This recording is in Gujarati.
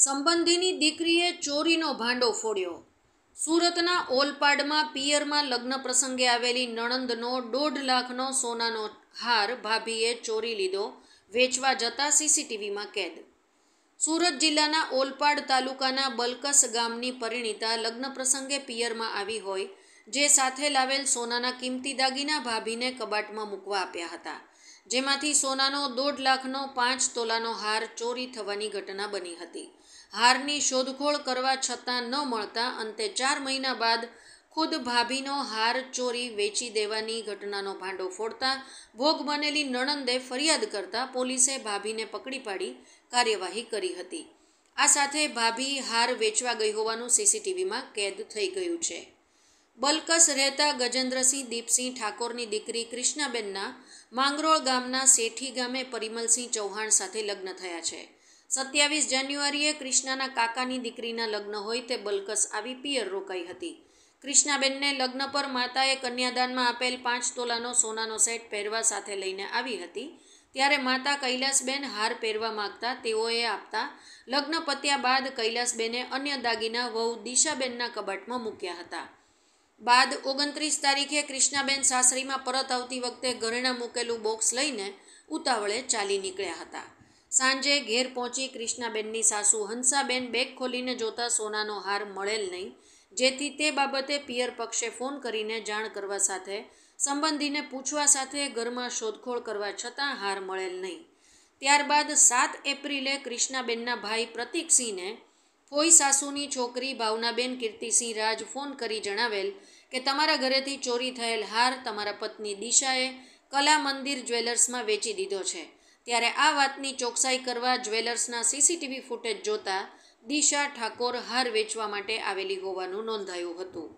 સંબંધીની દીકરીએ ચોરીનો ભાંડો ફોડ્યો. સુરતના ઓલપાડમાં પિયરમાં લગ્ન પ્રસંગે આવેલી નણંદનો દોઢ લાખનો સોનાનો હાર ભાભીએ ચોરી લીધો, વેચવા જતા સીસીટીવીમાં કેદ. સુરત જિલ્લાના ઓલપાડ તાલુકાના બલકસ ગામની પરિણીતા લગ્ન પ્રસંગે પિયરમાં આવી હોય જે સાથે લાવેલ સોનાના કિંમતી દાગીના ભાભીને કબાટમાં મૂકવા આપ્યા હતા, જેમાંથી સોનાનો દોઢ લાખનો પાંચ તોલાનો હાર ચોરી થવાની ઘટના બની હતી. હારની શોધખોળ કરવા છતાં ન મળતા અંતે ચાર મહિના બાદ ખુદ ભાભીનો હાર ચોરી વેચી દેવાની ઘટનાનો ભાંડો ફોડતા, ભોગ બનેલી નણંદે ફરિયાદ કરતા પોલીસે ભાભીને પકડી પાડી કાર્યવાહી કરી હતી. આ સાથે ભાભી હાર વેચવા ગઈ હોવાનું સીસીટીવીમાં કેદ થઈ ગયું છે. બલકસ રહેતા ગજેન્દ્રસિંહ દીપસિંહ ઠાકોરની દીકરી કૃષ્ણાબેનના માંગરોળ ગામના શેઠી ગામે પરિમલસિંહ ચૌહાણ સાથે લગ્ન થયા છે. સત્યાવીસ જાન્યુઆરીએ કૃષ્ણાના કાકાની દીકરીના લગ્ન હોય તે બલકસ આવી પિયર રોકાઈ હતી. કૃષ્ણાબેનને લગ્ન પર માતાએ કન્યાદાનમાં આપેલ પાંચ તોલાનો સોનાનો સેટ પહેરવા સાથે લઈને આવી હતી. ત્યારે માતા કૈલાસબેન હાર પહેરવા માગતા તેઓએ આપતા લગ્ન પત્યા બાદ કૈલાસબેને અન્ય દાગીના વહુ દિશાબેનના કબાટમાં મૂક્યા હતા. બાદ ઓગણત્રીસ તારીખે કૃષ્ણાબેન સાસરીમાં પરત આવતી વખતે ઘરેણા મૂકેલું બોક્સ લઈને ઉતાવળે ચાલી નીકળ્યા હતા. સાંજે ઘેર પહોંચી કૃષ્ણાબેનની સાસુ હંસાબેન બેગ ખોલીને જોતા સોનાનો હાર મળેલ નહીં, જેથી તે બાબતે પિયર પક્ષે ફોન કરીને જાણ કરવા સાથે સંબંધીને પૂછવા સાથે ઘરમાં શોધખોળ કરવા છતાં હાર મળેલ નહીં. ત્યારબાદ સાત એપ્રિલે કૃષ્ણાબેનના ભાઈ પ્રતિકસિંહને ફોઈ સાસુની છોકરી ભાવનાબેન કીર્તિસિંહ રાજ ફોન કરી જણાવેલ કે તમારા ઘરેથી ચોરી થયેલ હાર તમારા પત્ની દિશાએ કલા મંદિર જ્વેલર્સમાં વેચી દીધો છે. ત્યારે આ વાતની ચોકસાઈ કરવા જ્વેલર્સના સીસીટીવી ફૂટેજ જોતા દિશા ઠાકોર હાર વેચવા માટે આવેલી હોવાનું નોંધાયું હતું.